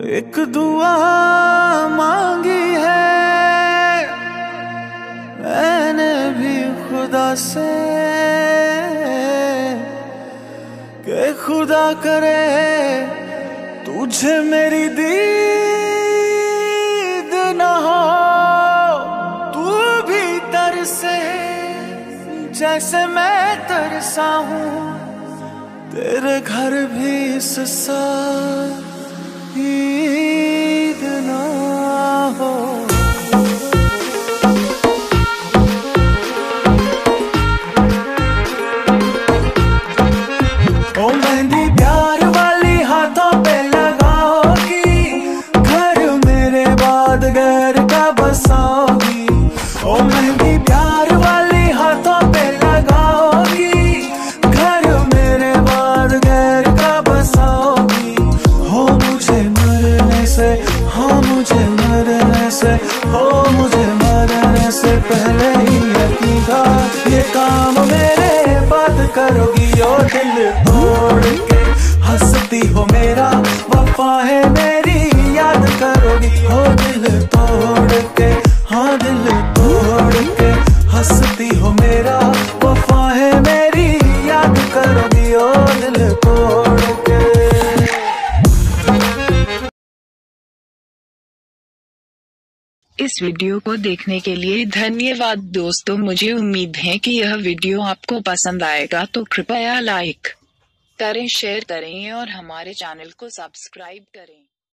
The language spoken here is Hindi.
एक दुआ मांगी है। मैंने भी खुदा से के खुदा करे, तुझे मेरी दीद न हो। तू भी तरसे जैसे मैं तरसा हूँ, तेरे घर भी इस करोगी ओ दिल तोड़ के। हंसती हो मेरा, वफा है मेरी, याद करोगी। ओ दिल तोड़ के हाँ दिल तोड़ के। हंसती हो मेरा इस वीडियो को देखने के लिए धन्यवाद दोस्तों। मुझे उम्मीद है कि यह वीडियो आपको पसंद आएगा तो कृपया लाइक करें शेयर करें और हमारे चैनल को सब्सक्राइब करें।